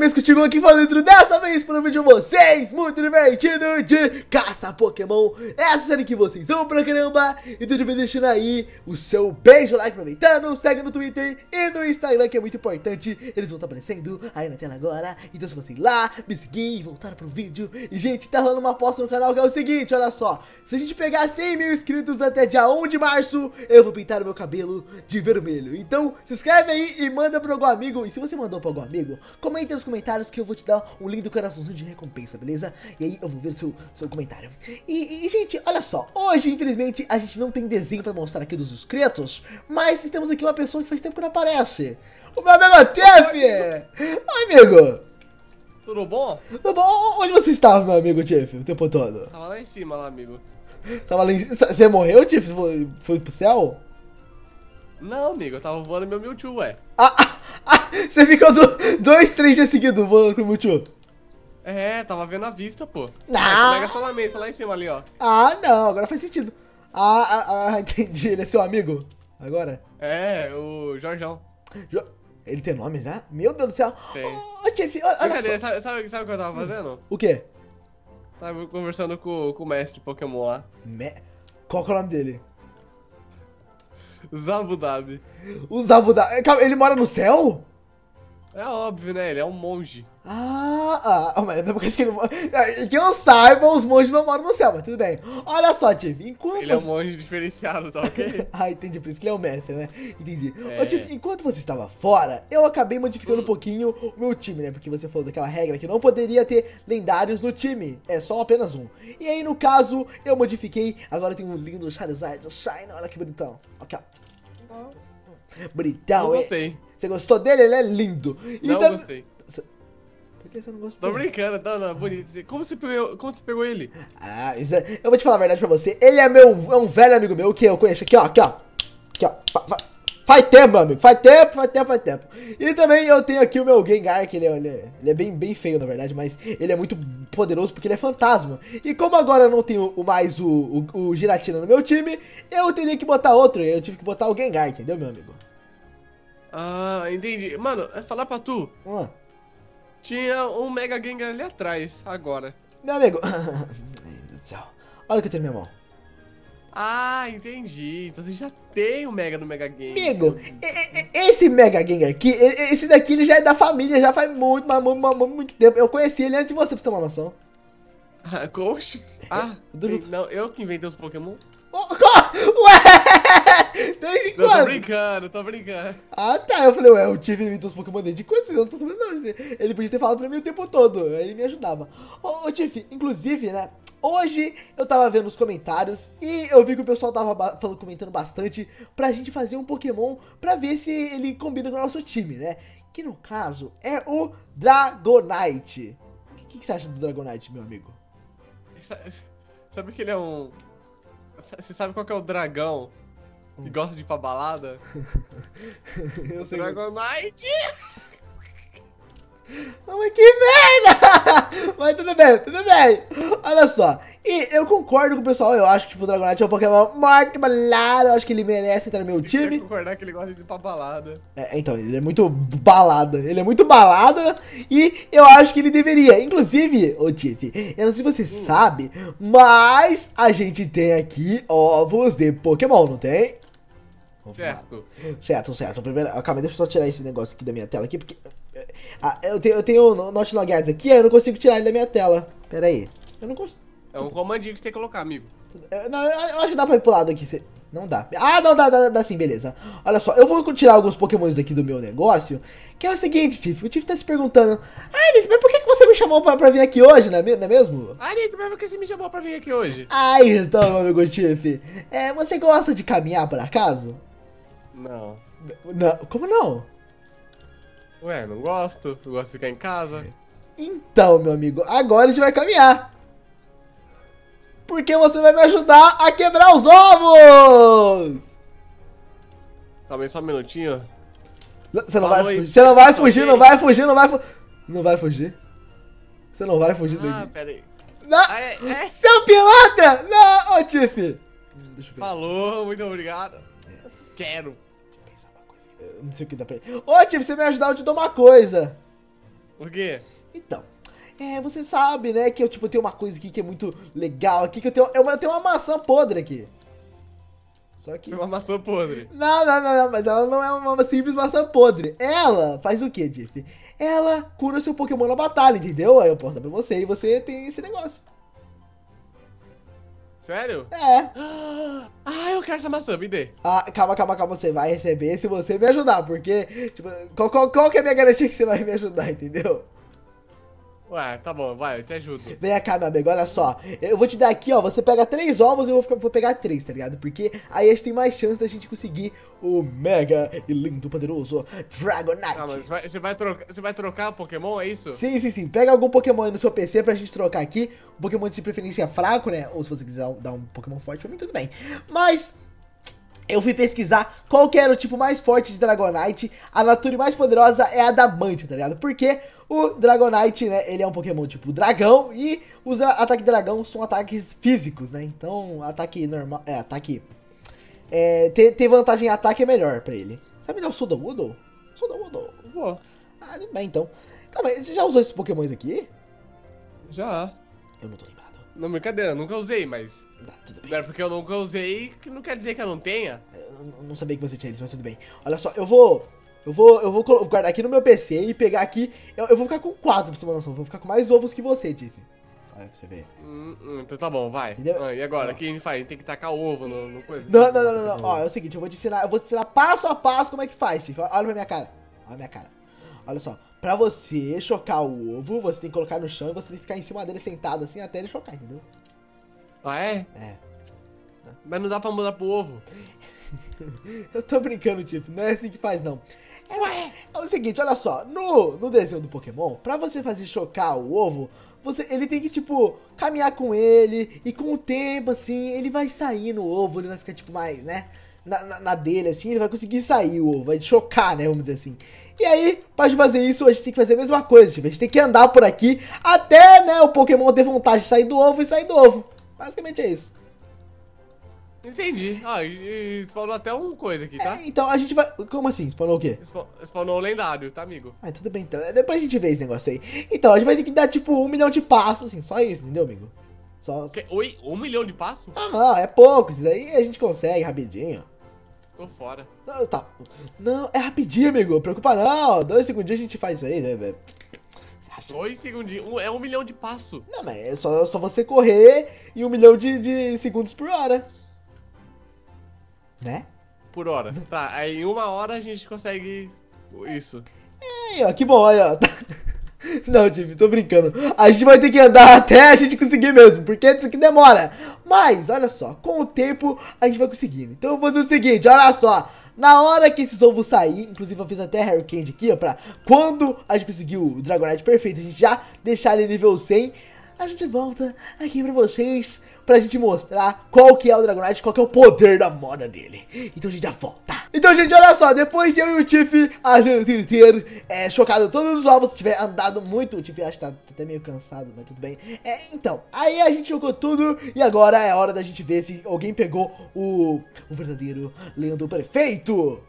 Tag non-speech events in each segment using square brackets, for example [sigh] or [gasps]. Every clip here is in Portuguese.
mesmo contigo aqui falando dessa vez para um vídeo de vocês muito divertido de caça Pokémon. Essa série que vocês vão pra caramba. Então de deixando aí o seu beijo, like, aproveitando, segue no Twitter e no Instagram que é muito importante. Eles vão estar aparecendo aí na tela agora. Então se você ir lá, me seguir e voltar pro vídeo. E gente, tá rolando uma aposta no canal que é o seguinte, olha só. Se a gente pegar 100 mil inscritos até dia 1 de março, eu vou pintar o meu cabelo de vermelho. Então se inscreve aí e manda pro algum amigo. E se você mandou pra algum amigo, comenta nos comentários que eu vou te dar um lindo coraçãozinho de recompensa, beleza? E aí eu vou ver o seu, seu comentário. E, e, gente, olha só, hoje infelizmente a gente não tem desenho pra mostrar aqui dos inscritos, mas temos aqui uma pessoa que faz tempo que não aparece. O meu amigo Tef! Oi, amigo! Tudo bom? Tudo bom? Onde você estava, meu amigo Tiff, o tempo todo? Tava lá em cima, lá, amigo. Tava lá em... Você morreu, Tiff? Foi, pro céu? Não, amigo, eu tava voando meu Mewtwo, ué. Ah, ah, você ficou do, dois, três dias seguidos voando com o Mewtwo? É, tava vendo a vista, pô. Ah. Pega só na mesa, lá em cima ali, ó. Ah, não, agora faz sentido. Ah, ah, ah, [laughs] entendi. Ele é seu amigo? Agora? É, o Jorjão. Jo... Ele tem nome já? Meu Deus do céu. Tem. Oh, olha só. sabe, sabe, sabe o que eu tava fazendo? O quê? Tava conversando com, com o mestre Pokémon lá. Me... Qual que é o nome dele? Zabudabi. O Zabuda. Calma, ele mora no céu? É óbvio, né? Ele é um monge. Ah, ah, mas não porque que ele mora. Que eu saiba, os monges não moram no céu, mas tudo bem. Olha só, Tiff, enquanto. Ele é um monge diferenciado, tá ok? [laughs] ah, entendi, por isso que ele é o mestre, né? Entendi. É. Ô, Tiff, enquanto você estava fora, eu acabei modificando um pouquinho o meu time, né? Porque você falou daquela regra que não poderia ter lendários no time. É só apenas um. E aí, no caso, eu modifiquei. Agora tem um lindo Charizard Shine. Olha que bonitão. Aqui, ó. Bonitão, hein? gostei. Você gostou dele? Ele é lindo. E Não tam- gostei. Por que você não gostou? Tô brincando, tá, não, bonito. Como você pegou, como você pegou ele? Ah, isso é... eu vou te falar a verdade pra você. Ele é meu, é um velho amigo meu que eu conheço aqui, ó, aqui, ó. Aqui, ó. Fa- fa- Faz tempo, meu amigo. Faz tempo, faz tempo, faz tempo. E também eu tenho aqui o meu Gengar, que ele é, ele é, ele é bem, bem feio, na verdade, mas ele é muito poderoso porque ele é fantasma. E como agora eu não tenho mais o, o, o Giratina no meu time, eu teria que botar outro. Eu tive que botar o Gengar, entendeu, meu amigo? Ah, entendi. Mano, é falar pra tu. Ah, Tinha um Mega Gengar ali atrás, agora. meu amigo. Meu Deus do céu. Olha o que eu tenho na minha mão. Ah, entendi. Então você já tem o Mega no Mega Game. Amigo, e- e- e- esse Mega Gengar aqui, e- esse daqui ele já é da família, já faz muito, mas muito, muito, muito tempo. Eu conheci ele antes de você, pra você ter uma noção. Ah, coach? Ah, do- não, eu que inventei os Pokémon. [laughs] Ué! Desde Não, tô quando? brincando, tô brincando. Ah, tá. Eu falei, ué, o Tiff inventou os Pokémon desde quando? Eu não tô sabendo, não. Ele podia ter falado pra mim o tempo todo. Aí ele me ajudava. Ô, ô Tiff, inclusive, né? Hoje eu tava vendo os comentários e eu vi que o pessoal tava falando, comentando bastante pra gente fazer um Pokémon pra ver se ele combina com o nosso time, né? Que no caso é o Dragonite. O que, que você acha do Dragonite, meu amigo? Sa- Sabe que ele é um. Você sabe qual que é o dragão que gosta de ir pra balada? [laughs] eu sei. Dragonite! Mas que merda! Mas tudo bem, tudo bem. Olha só. E eu concordo com o pessoal. Eu acho que tipo, o Dragonite é um Pokémon muito balado. Eu acho que ele merece entrar no meu time. concordar que ele gosta de ir pra balada. É, então, ele é muito balada. Ele é muito balada. E eu acho que ele deveria. Inclusive, ô Tiff, eu não sei se você sabe, mas a gente tem aqui ovos de Pokémon, não tem? Certo. Certo, certo. Primeiro, ah, calma, deixa eu só tirar esse negócio aqui da minha tela aqui, porque. Ah, eu tenho, eu tenho o Not Logads aqui, eu não consigo tirar ele da minha tela. Pera aí. Eu não consigo. É um comandinho que você tem que colocar, amigo. Não, eu acho que dá pra ir pro lado aqui. Não dá. Ah, não, dá, dá, dá sim, beleza. Olha só, eu vou tirar alguns pokémons daqui do meu negócio. Que é o seguinte, Tiff. O Tiff tá se perguntando: Ai, Liz, mas por que, que você me chamou pra, pra vir aqui hoje, não é, não é mesmo? Anitta, mas por que você me chamou pra vir aqui hoje? Ai, então, meu amigo Tiff. É, você gosta de caminhar por acaso? Não. Não, como não? Ué, não gosto. Eu gosto de ficar em casa. Então, meu amigo, agora a gente vai caminhar. Porque você vai me ajudar a quebrar os ovos! Calma aí só um minutinho. Você não vai fugir, você não vai fugir, não vai fugir, não vai fugir. Não vai fugir. Você não vai fugir Ah, daqui. pera aí. Não! Ah, é, é. Seu pilantra! Não, ô Tiff! Deixa eu ver. Falou, muito obrigado. Quero. Não sei o que dá pra ele. Ô Tiff, você me ajudar, eu te dou uma coisa. Por quê? Então, é, você sabe, né, que eu, tipo, tenho uma coisa aqui que é muito legal aqui, que eu tenho, eu, eu tenho uma maçã podre aqui. Só que... Uma maçã podre. Não, não, não, não, mas ela não é uma simples maçã podre. Ela faz o que, Diff? Ela cura seu Pokémon na batalha, entendeu? Aí eu posso dar pra você e você tem esse negócio. Sério? É. [gasps] Ah, eu quero essa maçã, me dê. Ah, calma, calma, calma, você vai receber se você me ajudar, porque, tipo, qual, qual, qual que é a minha garantia que você vai me ajudar, entendeu? Ué, tá bom, vai, eu te ajudo. Vem cá, meu amigo, olha só. Eu vou te dar aqui, ó. Você pega três ovos e eu vou, ficar- vou pegar três, tá ligado? Porque aí a gente tem mais chance da gente conseguir o mega e lindo, poderoso Dragonite. Ah, mas vai- você vai, trocar, você vai trocar Pokémon, é isso? Sim, sim, sim. Pega algum Pokémon aí no seu PC pra gente trocar aqui. Um Pokémon de preferência fraco, né? Ou se você quiser dar um Pokémon forte pra mim, tudo bem. Mas eu fui pesquisar qual que era o tipo mais forte de Dragonite. A Nature mais poderosa é a Adamante, tá ligado? Porque o Dragonite, né, ele é um Pokémon tipo dragão e os ataques dragão são ataques físicos, né? Então, ataque normal, é, ataque é, ter, ter vantagem em ataque é melhor pra ele. Sabe me dar o Sudowoodo? Sudowoodo. Vou. Ah, tudo bem então. Tá, mas você já usou esses Pokémons aqui? Já. Eu não tô lembrado. Não, brincadeira, nunca usei, mas. Tá, tudo bem. Não é porque eu nunca usei que não quer dizer que eu não tenha. Eu não- sabia que você tinha eles, mas tudo bem. Olha só, eu vou. Eu vou, eu vou guardar aqui no meu PC e pegar aqui. Eu, eu vou ficar com quatro, pra você ter uma noção. Eu vou ficar com mais ovos que você, Tiff. Olha pra você ver. Hum, hum, então tá bom, vai. Ah, e agora? O que a gente faz? A gente tem que tacar ovo no, no coisa? Não, não, não, não, não. Ó, é o seguinte, eu vou te ensinar, eu vou te ensinar passo a passo como é que faz, Tiff. Olha pra minha cara. Olha a minha cara. Olha só, pra você chocar o ovo, você tem que colocar no chão e você tem que ficar em cima dele sentado assim até ele chocar, entendeu? Ah, é? É. Mas não dá pra mudar pro ovo. [laughs] Eu tô brincando, Tiff, não é assim que faz, não. É, é o seguinte, olha só, no, no desenho do Pokémon, pra você fazer chocar o ovo, você, ele tem que, tipo, caminhar com ele, e com o tempo, assim, ele vai sair no ovo, ele vai ficar, tipo, mais, né, na, na, na dele, assim, ele vai conseguir sair o ovo, vai chocar, né, vamos dizer assim. E aí, pra gente fazer isso, a gente tem que fazer a mesma coisa, tipo, a gente tem que andar por aqui, até, né, o Pokémon ter vontade de sair do ovo e sair do ovo. Basicamente é isso. Entendi. Ah, e, e spawnou até uma coisa aqui, tá? É, então a gente vai... Como assim? Spawnou o quê? Spawn- Spawnou o lendário, tá, amigo? Ah, tudo bem então. Depois a gente vê esse negócio aí. Então, a gente vai ter que dar tipo um milhão de passos, assim, só isso, entendeu, amigo? Só. Que- Oi, um milhão de passos? Ah, não, é pouco. Isso daí a gente consegue rapidinho. Tô fora. Não, tá. Não, é rapidinho, amigo. Preocupa não. Dois segundinhos a gente faz isso aí, né, velho? Você acha? Dois segundinhos. Um- é um milhão de passos. Não, mas é só, só você correr e um milhão de, de segundos por hora. Né? Por hora. Tá, aí em uma hora a gente consegue isso. Aí, ó, que bom, aí, ó. [laughs] Não, Tiff, tô brincando. A gente vai ter que andar até a gente conseguir mesmo, porque que demora. Mas, olha só, com o tempo a gente vai conseguindo. Então eu vou fazer o seguinte, olha só. Na hora que esses ovos sair, inclusive eu fiz até Harry Candy aqui, ó, pra quando a gente conseguir o Dragonite perfeito, a gente já deixar ele nível 100, a gente volta aqui pra vocês, pra gente mostrar qual que é o Dragonite, qual que é o poder da moda dele. Então a gente já volta. Então, gente, olha só, depois de eu e o Tiff a gente ter é, chocado todos os ovos, tiver andado muito, o Tiff acho que tá até meio cansado, mas tudo bem. É, então, aí a gente chocou tudo e agora é hora da gente ver se alguém pegou o, o verdadeiro Leandro Prefeito.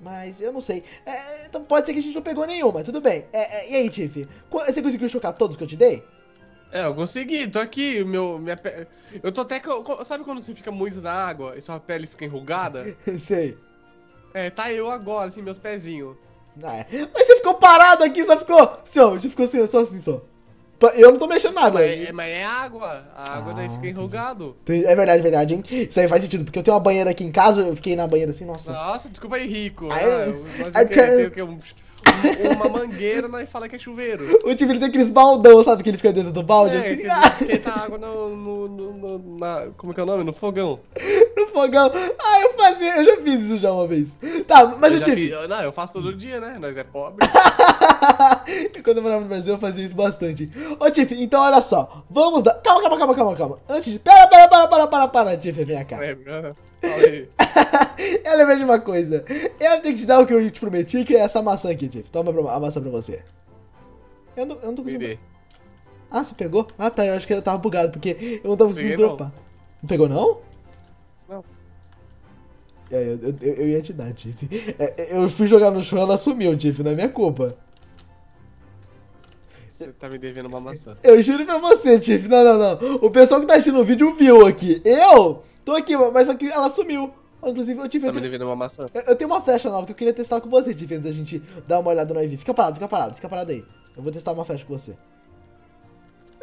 Mas eu não sei. É, então pode ser que a gente não pegou nenhum, mas tudo bem. É, é, e aí, Tiff? Você conseguiu chocar todos que eu te dei? É, eu consegui, tô aqui, meu, minha pe... Eu tô até, sabe quando você fica muito na água e sua pele fica enrugada? [laughs] sei. É, tá eu agora, assim, meus pezinhos. Ah, é. Mas você ficou parado aqui, só ficou. Assim, ó, ficou assim, só assim, só. Eu não tô mexendo nada. Mas é, mas é água, a água daí Ah, fica enrugado. Tem- É verdade, verdade, hein? Isso aí faz sentido, porque eu tenho uma banheira aqui em casa, eu fiquei na banheira assim, nossa. Nossa, desculpa aí, rico. Ah, Ah, é? eu- mas Ah, eu [laughs] quero cara. Um- um- uma mangueira e fala que é chuveiro. O time ele tem aqueles baldão, sabe? Que ele fica dentro do balde, É, assim, que ah, esquenta a água no, no, no, no- na, como que é o nome? No fogão. [laughs] no fogão. Ah, eu fazia, eu já fiz isso já uma vez. Tá, mas Eu eu já tive. fiz- não, eu faço todo dia, né? Nós é pobre. [laughs] Quando eu morava no Brasil, eu fazia isso bastante. Ô, Tiff, então olha só. Vamos dar. Calma, calma, calma, calma, calma. Antes de. Pera, pera, para, para, para, para, Tiff, vem cá. É. [laughs] eu lembrei de uma coisa. Eu tenho que te dar o que eu te prometi, que é essa maçã aqui, Tiff. Toma a maçã pra você. Eu não, eu não tô conseguindo. Ah, você pegou? Ah, tá. Eu acho que eu tava bugado, porque eu não tava conseguindo Peguei, dropar. Não pegou, não? Não. É, eu, eu, eu- eu ia te dar, Tiff. É, eu fui jogar no chão ela sumiu, Tiff, não é minha culpa. Você tá me devendo uma maçã. Eu juro pra você, Tiff. Não, não, não. O pessoal que tá assistindo o vídeo viu aqui. Eu tô aqui, mas só que ela sumiu. Inclusive, eu tive. Tá me devendo uma maçã. Eu, eu tenho uma flecha nova que eu queria testar com você, Tiff, antes da gente dar uma olhada no IV. Fica parado, fica parado, fica parado aí. Eu vou testar uma flecha com você.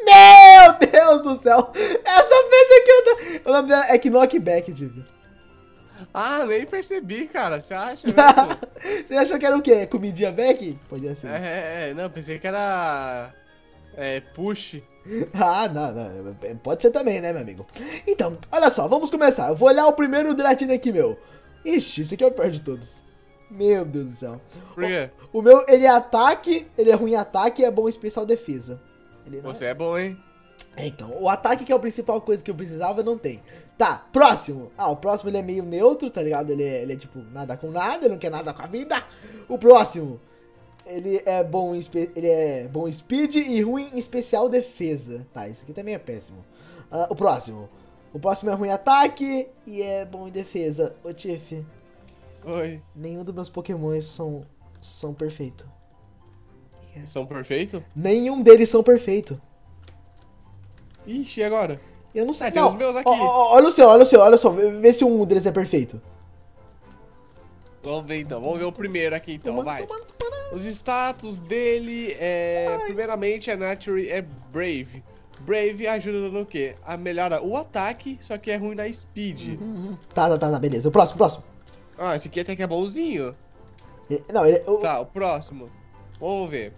Meu Deus do céu! Essa flecha aqui, eu tô... o nome dela é Knockback, Tiff. Ah, nem percebi, cara. Você acha mesmo? [laughs] você achou que era o quê? Comidinha back? Podia ser. é, é, não, pensei que era. É, push. [laughs] Ah, não, não, pode ser também, né, meu amigo? Então, olha só, vamos começar. Eu vou olhar o primeiro Dratini aqui, meu. Ixi, esse aqui é o pior de todos. Meu Deus do céu. Por quê? O, o meu, ele é ataque, ele é ruim em ataque e é bom em especial defesa. Você é bom, hein? É, então, o ataque que é a principal coisa que eu precisava, não tem. Tá, próximo. Ah, o próximo ele é meio neutro, tá ligado? Ele é, ele é tipo, nada com nada, ele não quer nada com a vida. O próximo, ele é bom em, espe- ele é bom em speed e ruim em especial defesa. Tá, isso aqui também é péssimo. Ah, o próximo. O próximo é ruim em ataque e é bom em defesa. Ô, Tiff, Oi. nenhum dos meus pokémons são, são perfeitos. São perfeitos? Nenhum deles são perfeitos. Ixi, e agora? Eu não sei. Ah, tem não. os meus aqui. Ó, ó, olha o seu, olha o seu, olha só. Vê vê se um deles é perfeito. Vamos ver então. Vamos ver o primeiro aqui então, vai. Os status dele é. Primeiramente, a Nature é Brave. Brave ajuda no quê? A melhora o ataque, só que é ruim na speed. Uhum. Tá, tá, tá, tá, beleza. O próximo, próximo. Ah, esse aqui até que é bonzinho. Ele- Não, ele. o- Tá, o próximo. Vamos ver.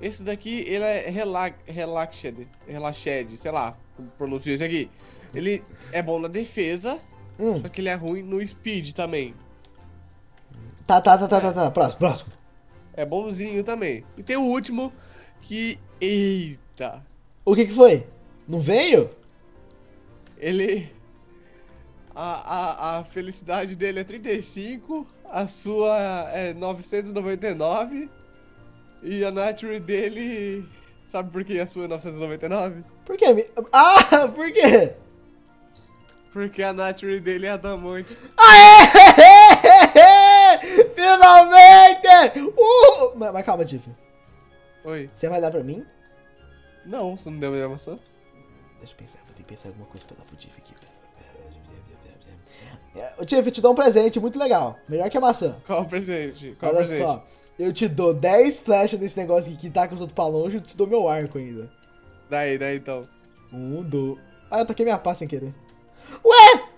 Esse daqui, ele é rela relaxed, relaxed, sei lá, como pronuncia isso aqui. Ele é bom na defesa, Hum, só que ele é ruim no speed também. Tá, tá, tá, tá, tá, tá. Próximo, próximo. É bonzinho também. E tem o último que. Eita! O que que foi? Não veio? Ele. A, a, a felicidade dele é 35, a sua é 999 e a nature dele. Sabe por que a sua é 999? Por quê? Ah, por quê? Porque a nature dele é adamante. Aê! [laughs] Finalmente! Uh! Mas, calma, Tiff. Oi. Você vai dar pra mim? Não, você não deu a minha maçã? Deixa eu pensar, vou ter que pensar em alguma coisa pra dar pro Tiff aqui. Ô, Tiff, te dou um presente muito legal. Melhor que a maçã. Qual o presente? Qual o Olha presente? só. Eu te dou 10 flechas desse negócio aqui que tá com os outros pra longe, eu te dou meu arco ainda. Daí, daí então. Um, dois. Ah, eu taquei minha pá sem querer. Ué!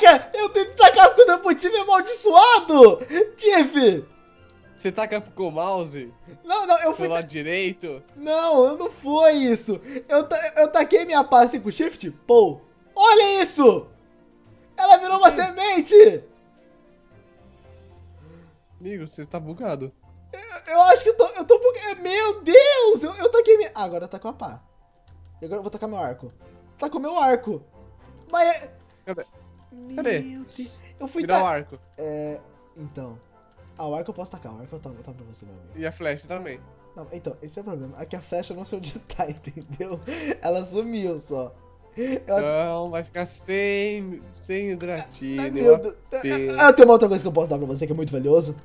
Caraca! Eu tento tacar as coisas pro Tiff amaldiçoado! Tiff! Você taca com o mouse? Não, não, eu fui. Pelo lado direito? Não, não foi isso. Eu, ta... eu taquei minha pá assim com shift. Pô! Olha isso! Ela virou uma semente! Amigo, você tá bugado. Eu, eu acho que eu tô. Eu tô. bugue- Meu Deus! Eu, eu taquei minha. Ah, agora eu taco a pá. E agora eu vou tacar meu arco. Tacou meu arco. Mas. é- Cadê? Cadê? Eu fui dá o arco. É. Então. Ah, o arco eu posso tacar. O arco eu tomo, tomo pra você, meu amigo. E a flecha também. Não, então, esse é o problema. Aqui a flecha eu não sei onde [laughs] tá, entendeu? Ela sumiu só. Eu, Então vai ficar sem. sem Ai, hidratina. meu Deus. pena. Ah, eu tenho uma outra coisa que eu posso dar pra você que é muito valioso.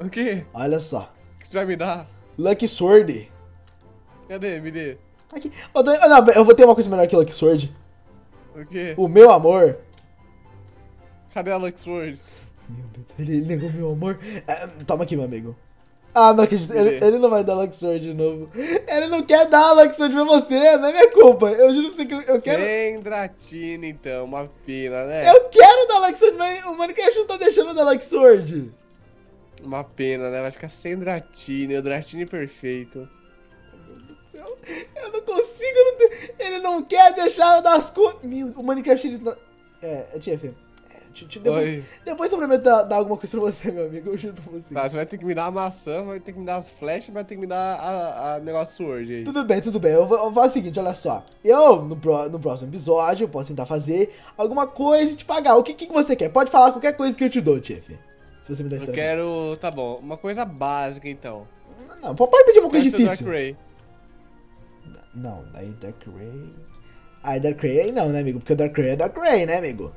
O quê? Olha só. O que você vai me dar? Lucky Sword. Cadê? Me dê. Aqui. Ah, não, eu vou ter uma coisa melhor que Lucky Sword. O quê? O meu amor. Cadê a Lux Sword? Meu Deus, ele, negou meu amor. É, toma aqui, meu amigo. Ah, não acredito. Ele, ele não vai dar Lucky Sword de novo. Ele não quer dar Lucky Sword pra você, não é minha culpa. Eu juro pra você que eu, eu quero. Sem hidratina, então. Uma pena, né? Eu quero dar Lucky Sword, mas o Minecraft não tá deixando dar Sword. Uma pena, né? Vai ficar sem hidratina. O Dratini perfeito. céu. Eu não consigo. eu não Ele não quer deixar eu dar as coisas. Meu, o Minecraft ele. É, Tiff. Te- te- depois, Oi. depois eu prometo dar, dar alguma coisa pra você, meu amigo. Eu juro pra você. Tá, você vai ter que me dar a maçã, vai ter que me dar as flechas, vai ter que me dar a, a negócio sword aí. Tudo bem, tudo bem. Eu vou, eu vou fazer o seguinte, olha só. Eu, no, pro- no próximo episódio, eu posso tentar fazer alguma coisa e te pagar. O que, que você quer? Pode falar qualquer coisa que eu te dou, Tiff. Se você me der Eu quero. Tá bom, uma coisa básica então. trabalho. Não, pode pedir uma coisa difícil. Dark Ray. Não, daí Dark Ray. Ah, Dark Ray aí não, né, amigo? Porque o Dark Ray é Dark Ray, né, amigo?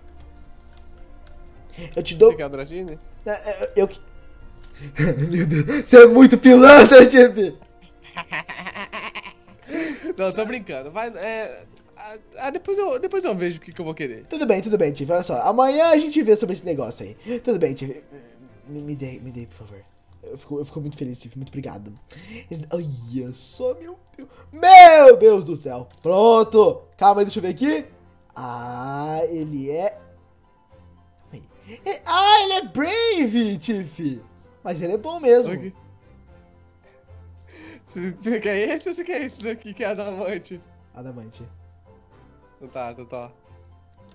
Eu te dou. Você quer o Dratini? É, é, Eu. [laughs] Meu Deus, você é muito pilantra, Tiff! [laughs] Não, tô brincando. Vai, é... Ah, depois eu, depois eu vejo o que, que eu vou querer. Tudo bem, tudo bem, Tiff. Olha só. Amanhã a gente vê sobre esse negócio aí. Tudo bem, Tiff. Me, me dê, me dê, por favor. Eu fico, eu fico muito feliz, Tiff. Muito obrigado. Olha só, meu Deus. Meu Deus do céu. Pronto. Calma aí, deixa eu ver aqui. Ah, ele é... É- Ah, ele é Brave, Tiff. Mas ele é bom mesmo. Ok. Você, quer esse ou você quer esse daqui que é adamante? Adamante. Então tá, então tá.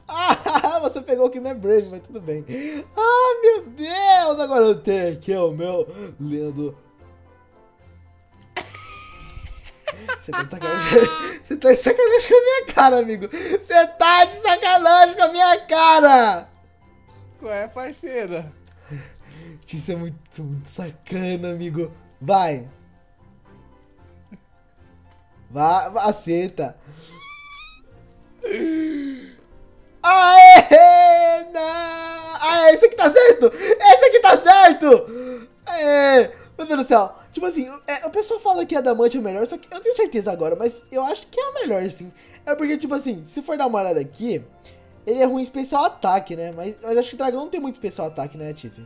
Ah, [laughs] você pegou o que não é Brave, mas tudo bem. Ah, meu Deus! Agora eu tenho aqui o meu lindo. Você tá de sacanagem. Você tá de sacanagem com a minha cara, amigo. Você tá de sacanagem com a minha cara. Qual é, parceira? [laughs] Isso é muito, muito sacana, amigo. Vai. Vai, aceita. Aê! Não! Esse aqui tá certo! Esse aqui tá certo! Meu Deus do céu. Tipo assim, é, o pessoal fala que a Adamante é o melhor, só que eu tenho certeza agora, mas eu acho que é o melhor, sim. É porque, tipo assim, se for dar uma olhada aqui, ele é ruim em especial ataque, né? Mas, mas acho que o dragão não tem muito especial ataque, né, Tiff?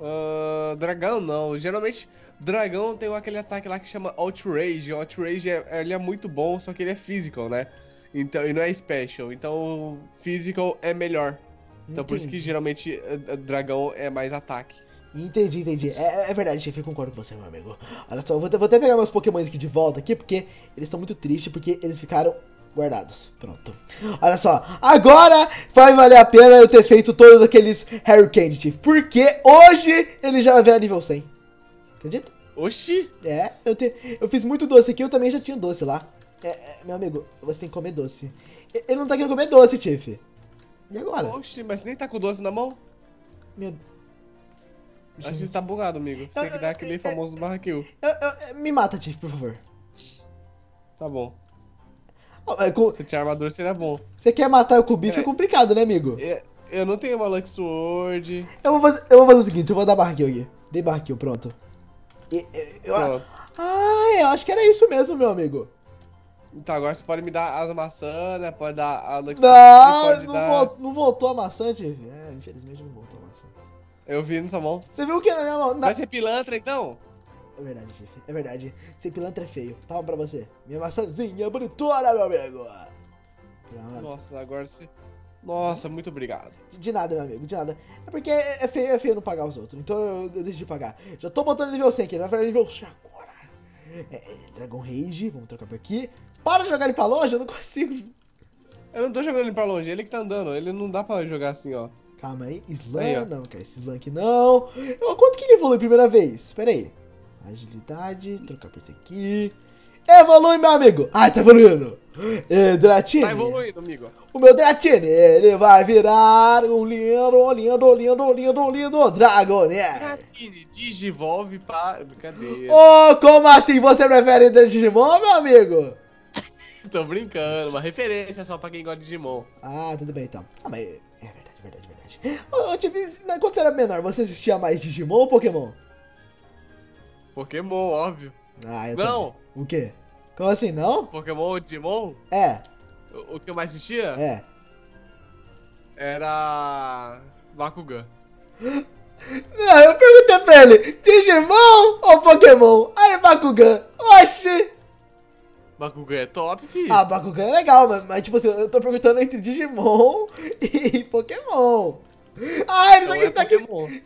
Ah, dragão não. Geralmente, dragão tem aquele ataque lá que chama Outrage. Outrage é, ele é muito bom, só que ele é physical, né? Então, e não é special. Então, physical é melhor. Então, por isso que Entendi. geralmente eh, eh, dragão é mais ataque. Entendi, entendi. É, é verdade, chefe, eu concordo com você, meu amigo. Olha só, eu vou, até- vou até pegar meus pokémons aqui de volta aqui, porque eles estão muito tristes, porque eles ficaram guardados. Pronto. Olha só, agora vai valer a pena eu ter feito todos aqueles Harry Candy, Chief, porque hoje ele já vai virar nível 100. Acredita? Oxi! É, eu, te, eu fiz muito doce aqui, eu também já tinha doce lá. É, é, meu amigo, você tem que comer doce. Ele não tá querendo comer doce, Chief. E agora? Oxi, mas você nem tá com doce na mão? Meu... Acho que você tá bugado, amigo. Você tem que dar aquele famoso barra kill. Eu- eu- me mata, Chief, por favor. Tá bom. Ah, é, Se tinha armadura, seria bom. Você quer matar o Kubife é É. complicado, né, amigo? É, Eu não tenho uma Lux Sword. Eu vou, fazer, eu vou fazer o seguinte, eu vou dar barra kill aqui. Dei barra kill, pronto. Eu- Pronto. ah, eu acho que era isso mesmo, meu amigo. Então agora você pode me dar as maçãs, né? Pode dar a Lux Não, pode não, dar- vol- não voltou a maçã, Tiff. É, infelizmente não voltou a maçã. Eu vi na sua mão. Você viu o que na minha mão? Na- Vai ser pilantra então? É verdade, Tiff. É verdade. Ser pilantra é feio. Palma pra você. Minha maçãzinha bonitona, meu amigo. Pronto. Nossa, agora você. Nossa, muito obrigado. De nada, meu amigo, de nada. É porque é feio, é feio não pagar os outros. Então eu, eu deixo de pagar. Já tô botando nível 100 aqui, ele vai virar nível 100 agora. É, é, Dragon Rage, vamos trocar por aqui. Para de jogar ele pra longe, eu não consigo. Eu não tô jogando ele pra longe, ele que tá andando. Ele não dá pra jogar assim, ó. Calma aí, Slam, Aí, ó. não, quer esse Slam aqui não. Eu- Quanto que ele evolui a primeira vez? Pera aí. Agilidade, trocar por esse aqui. Evolui, meu amigo. Ai, tá evoluindo. É, Dratini. Tá evoluindo, amigo. O meu Dratini, ele vai virar um lindo, lindo, lindo, lindo, lindo Dragonair. Dratini, Digivolve para. Brincadeira. Ô, como assim você prefere Digimon, meu amigo? [laughs] Tô brincando, uma referência só pra quem gosta de Digimon. Ah, tudo bem então. Ah, mas é verdade, verdade, verdade. Ô, ô, Tiff, quando você era menor, você assistia mais Digimon ou Pokémon? Pokémon, óbvio. Ah, eu Não. O quê? Como assim, não? Pokémon ou Digimon? É, O, o que eu mais assistia é. era. Bakugan. Não, eu perguntei pra ele, Digimon ou Pokémon? Aí, Bakugan. Oxi! Bakugan é top, filho. Ah, Bakugan é legal, mas, mas tipo assim, eu tô perguntando entre Digimon [laughs] e Pokémon. Ah, ele Então tá, é ele tá aqui.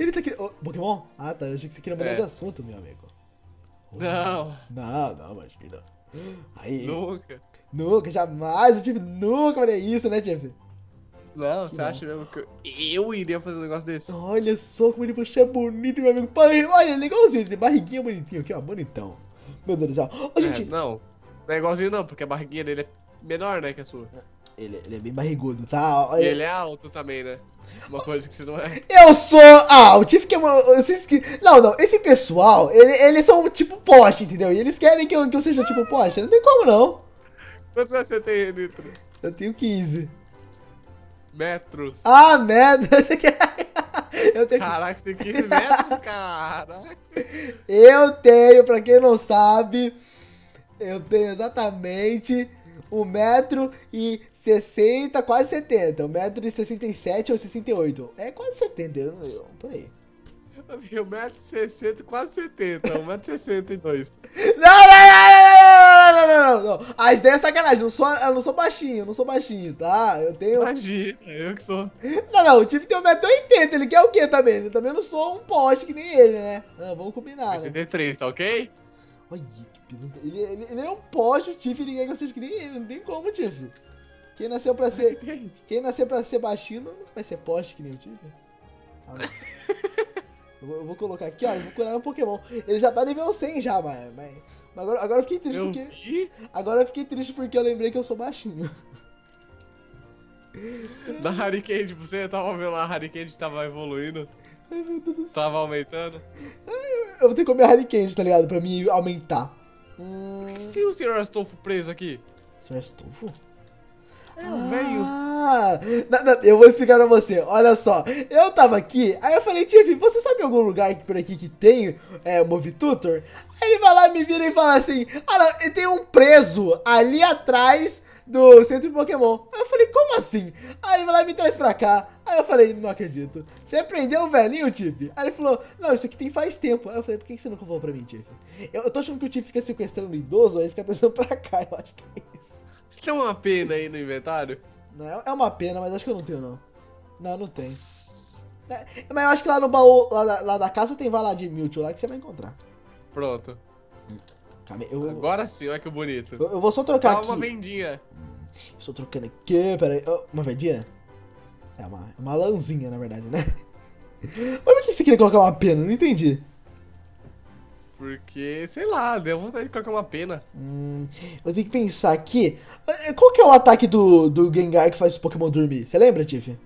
Ele tá aqui. Ô, Pokémon? Ah, tá. Eu achei que você queria mudar É. de assunto, meu amigo. Não, Não, não, imagina. Aí. nunca. Nunca, jamais. Eu tive nunca faria isso, né, Jeff? Não, você acha mesmo que eu, eu iria fazer um negócio desse? Olha só como ele você é bonito, meu amigo. Pai, olha, ele é legalzinho. Ele tem barriguinha bonitinho aqui, ó. Bonitão. Meu Deus do céu. Ô, É, gente, não, não é igualzinho não, porque a barriguinha dele é menor, né, que a sua. Ele, ele é bem barrigudo, tá? E ele é alto também, né? Uma coisa que você não é. [laughs] Eu sou. Ah, o Tiff que é uma. Não, não, esse pessoal, ele- eles são tipo poste, entendeu? E eles querem que eu, que eu seja tipo poste. Não tem como não. Quantos anos você tem, Nitro? Eu tenho 15. Metros. Ah, merda. [laughs] Eu tenho, Caraca, você tem 15 metros, cara. eu tenho, pra quem não sabe, Eu tenho exatamente 1,60m, quase 70. 1,67m ou 68. É quase 70, eu, eu, por aí. Eu tenho 1,60m, quase 70. 1,62m. Não, não, não, não, não, não, não. As ideias é sacanagem. Eu não, sou, eu não sou baixinho, eu não sou baixinho, tá? Eu tenho. Imagina, eu que sou. Não, não, o Tiff tem 1,80m. Ele quer o quê também? Ele também não sou um poste que nem ele, né? Ah, vamos combinar, né? 83, tá ok? Olha que pilantra. Ele, ele, ele é um poste, o Tiff, e ninguém gosta de que nem ele. Não tem como, Tiff. Quem nasceu pra ser. [laughs] Quem nasceu pra ser baixinho não vai ser poste que nem o. Ah, [laughs] eu, vou, eu vou colocar aqui, ó. Eu vou curar meu Pokémon. Ele já tá nível 100 já, mas. mas, agora, agora eu fiquei triste Eu porque. vi Agora eu fiquei triste porque eu lembrei que eu sou baixinho. [laughs] da Hurricane, você tava vendo lá, a Hurricane tava evoluindo, Ai, meu Deus do céu. tava aumentando. Eu vou ter que comer Hurricane, tá ligado? Pra me aumentar. Hum. Por que você tem o Sr. Astolfo preso aqui? É estufo? É, o velho. Ah, eu vou explicar pra você. Olha só, eu tava aqui, aí eu falei, Tiff, você sabe algum lugar por aqui que tem é, Movitutor? Aí ele vai lá, me vira e fala assim: Ah, não, tem um preso ali atrás do centro de Pokémon. Aí eu falei, como assim? Aí ele vai lá e me traz pra cá. Aí eu falei, não acredito. Você prendeu o velhinho, Tiff? Aí ele falou, não, isso aqui tem faz tempo. Aí eu falei, por que você nunca falou pra mim, Tiff? Eu, eu tô achando que o Tiff fica sequestrando o idoso, aí ele fica trazendo pra cá, eu acho que é isso. Você tem uma pena aí no inventário? Não, é- é uma pena, mas acho que eu não tenho, não. Não, não tem. É, mas eu acho que lá no baú, lá, da- lá da casa tem vala de Mewtwo lá que você vai encontrar. Pronto. Eu, Agora sim, olha que bonito. eu, eu vou só trocar Dá aqui. uma vendinha. Estou trocando aqui, peraí. Oh, uma vedinha? É uma, uma lãzinha, na verdade, né? [laughs] Mas por que você queria colocar uma pena? Não entendi. Porque, sei lá, deu vontade de colocar uma pena. Hum, eu tenho que pensar aqui. Eh, Qual que é o ataque do, do Gengar que faz os Pokémon dormir? Você lembra, Tiff?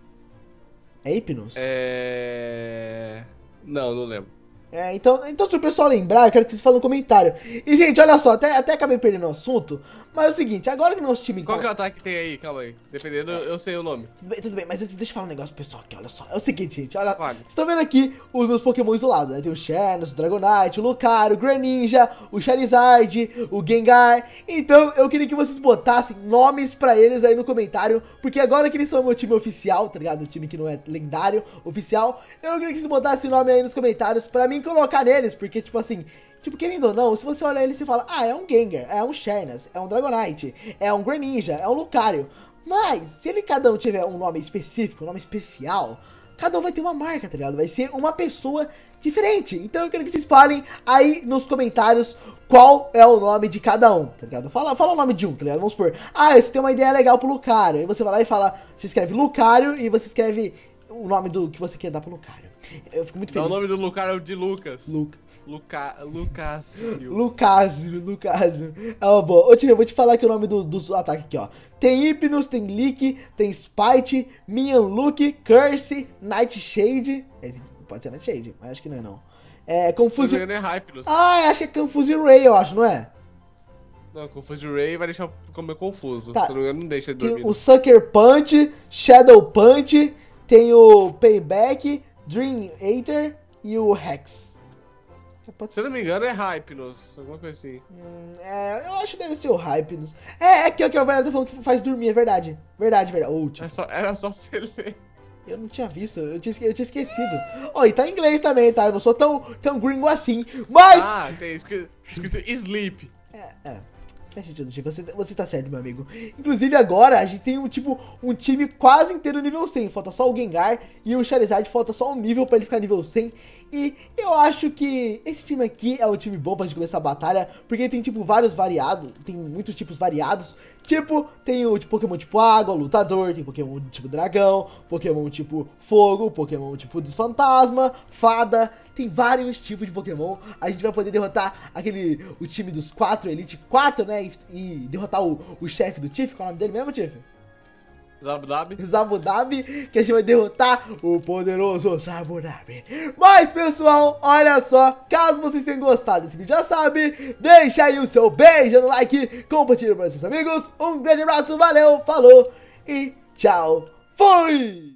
É Hypnos? É. Não, não lembro. É, então, então se o pessoal lembrar, eu quero que vocês falem no comentário. E, gente, olha só, até, até acabei perdendo o assunto, mas é o seguinte, agora que nosso time Qual tá... que é o ataque que tem aí? Calma aí. Dependendo, eu sei o nome. Tudo bem, tudo bem, mas deixa eu falar um negócio pro pessoal aqui, olha só. É o seguinte, gente, olha. Fale. Vocês estão vendo aqui os meus Pokémon isolados, né? Tem o Xerneas, o Dragonite, o Lucario, o Greninja, o Charizard, o Gengar. Então, eu queria que vocês botassem nomes pra eles aí no comentário, porque agora que eles são meu time oficial, tá ligado? O time que não é lendário, oficial, eu queria que vocês botassem nome aí nos comentários pra mim colocar neles, porque, tipo assim, Tipo, querendo ou não, se você olhar ele, você fala, ah, é um Gengar, é um Xerneas, é um Dragonite, é um Greninja, é um Lucario. Mas, se ele cada um tiver um nome específico, um nome especial, cada um vai ter uma marca, tá ligado? Vai ser uma pessoa diferente. Então eu quero que vocês falem aí nos comentários qual é o nome de cada um, tá ligado? Fala, fala o nome de um, tá ligado? Vamos supor, ah, você tem uma ideia legal pro Lucario. Aí você vai lá e fala, você escreve Lucario e você escreve o nome do que você quer dar pro Lucario. Eu fico muito Dá o feliz. nome do Lucario de Lucas. Luca. Luca... Lucas. Lucásio, Lucásio. É uma boa. Ô, tio, eu vou te falar aqui o nome do- dos ataques aqui, ó. Tem Hypnos, tem Leak, tem Spite, Minion Luke, Curse, Nightshade. Aqui Pode ser Nightshade, mas acho que não é, não. É, Se Confuse... não é Hypnos. Ah, acho que é Confuse Ray, eu acho, não é? Não, Confuse Ray vai deixar comer confuso. Tá. Se não não deixa Tem dormir. o Sucker Punch, Shadow Punch, tem o Payback, Dream Eater e o Hex. Pode Se não me engano, é Hypnos. Alguma coisa assim. Hum, é, eu acho que deve ser o Hypnos. É, é aqui, aqui, o verdade tá falando que faz dormir, é verdade. Verdade, verdade. Ô, tio, É só, era só você ler. eu não tinha visto, eu tinha, eu tinha esquecido. Ó, e tá em inglês também, tá? Eu não sou tão, tão gringo assim. Mas. Ah, tem escrito, escrito Sleep. É, é. Faz sentido. Você, você tá certo, meu amigo. Inclusive, agora a gente tem um tipo um time quase inteiro nível 100. Falta só o Gengar e o Charizard. Falta só um nível pra ele ficar nível 100. E eu acho que esse time aqui é um time bom pra gente começar a batalha. Porque tem, tipo, vários variados. Tem muitos tipos variados. Tipo, tem o tipo, Pokémon tipo água, lutador. Tem Pokémon tipo dragão. Pokémon tipo fogo. Pokémon tipo fantasma. Fada. Tem vários tipos de Pokémon. A gente vai poder derrotar aquele. O time dos quatro, Elite 4, né? E, e derrotar o, o chefe do Tiff. Qual é o nome dele mesmo, Tiff? Zabudab. Zabudabi, que a gente vai derrotar o poderoso Zabudabi. Mas, pessoal, olha só, caso vocês tenham gostado desse vídeo, já sabe, deixa aí o seu beijo no like, compartilha para seus amigos, um grande abraço, valeu, falou e tchau, fui!